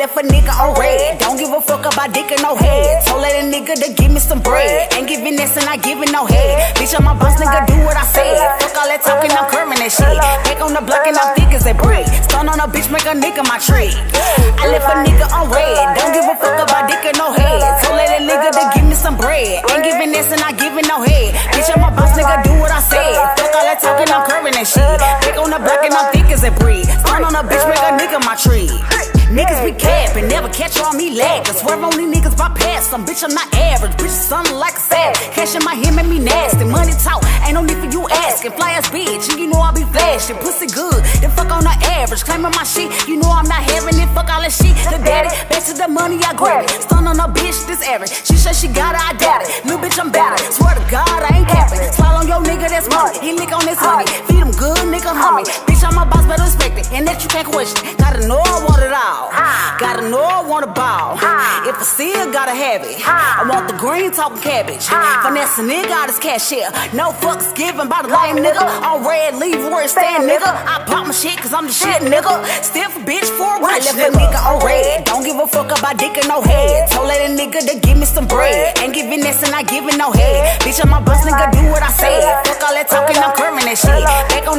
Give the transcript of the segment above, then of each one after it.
left a nigga on red. Don't give a fuck about dick or no head. Told that a nigga to give me some bread. Ain't giving this and not giving no head. Bitch, I'm a boss nigga, do what I say. Fuck all that talking, I'm curving that shit. Back on the block and I'm thick as a brick. Stun on a bitch, make a nigga my tree. I left a nigga on red. Don't give a fuck about dick or no head. Told that a nigga to give me some bread. Ain't giving this and not giving no head. Bitch, I'm a boss nigga, do what I say. Fuck all that talking, I'm curving that shit. Back on the block and I'm thick as a brick. Stun on a bitch, make a nigga my tree. Niggas be capping, never catch on me lagging. Swerve only niggas by past. Some bitch, I'm not average. Bitch, something like a sad. Cash in my hand make me nasty. Money talk, ain't no need for you asking. Fly ass bitch, and you know I be flashing. Pussy good, then fuck on the average. Claiming my shit, you know I'm not having it. Fuck all that shit. The daddy, back to the money, I grab it. Stun on a bitch, this average. She said she got it, I doubt it. Little bitch, I'm better. Swear to God, I ain't capping. Smile on your nigga, that's money. He lick on this honey. Good, nigga, hummy. Bitch, I'm a boss, better respect it. And that you can't question. Gotta know I want it all. Gotta know I want a ball. If I see it, gotta have it. I want the green talking cabbage. Finesse a nigga out his cashier. No fucks given by the lame nigga. On red, leave where it stand, nigga. I pop my shit cause I'm the shit, nigga. Stiff bitch for a rich I left a nigga on red. Don't give a fuck about dick or no head. Told that a nigga to give me some bread. Ain't giving this and not giving no head. Bitch, I'm a bus nigga, do what I say.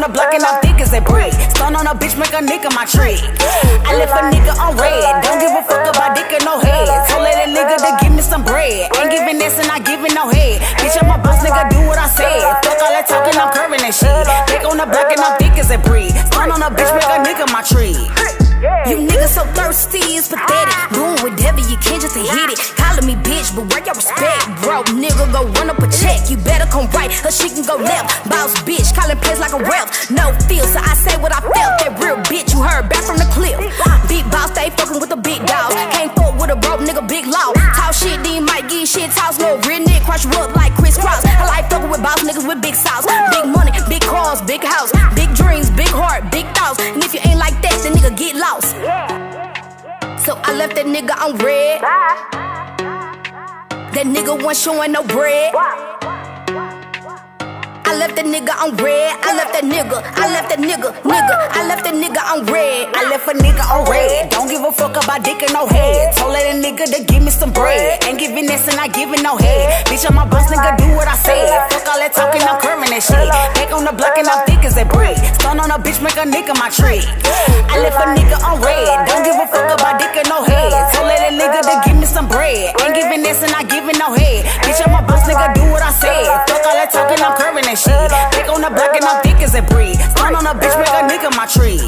On the block and I'm thick as a brick. Stun on a bitch, make a nigga my tree. I left a nigga on red. Don't give a fuck about dick or no head. Told that nigga to give me some bread. Ain't giving this and not giving no head. Bitch, I'm a boss nigga, do what I say. Fuck all that talking, I'm curving that shit. Back on the block and I'm thick as a brick. Stun on a bitch, make a nigga my tree. You niggas so thirsty, it's pathetic. Doing whatever you can just to hit it. Calling me bitch, but where your respect, bro? Nigga, go run up a check. You better come right, or she can go left. Boss bitch, calling plays like a rep. No feel, so I say what I felt. That real bitch you heard back from the clip. Big boss, stay fucking with the big dogs. Can't fuck with a broke nigga, big law. Talk shit, then might get shit toss. No real nigga, crush you up like Chris Cross. I like fucking with boss niggas with big sauce. Big money, big cars, big house. Big dreams, big heart, big thoughts. And if you ain't like that, then nigga get lost. So I left that nigga on red. That nigga wasn't showing no bread. I left that nigga on red. I left that nigga. I left that nigga. Nigga. I left that nigga on red. I left a nigga on red. Don't give a fuck about dick or no head. Told that nigga to give me some bread. Ain't giving this and not giving no head. Bitch, I'm a boss nigga, do what I say. Fuck all that talking, I'm curving that shit. Back on the block and I'm thick as a brick. Stun on a bitch, make a nigga my tree. I left a nigga on red. Don't give a fuck about dick or no head. Told that nigga to give me some bread. Ain't giving this and not giving no head. Bitch, I'm a boss nigga, do what I say. Fuck all that talking, I'm curving that shit. Back on the block and I'm thick as a brick. Stun on a bitch, make a nigga my tree.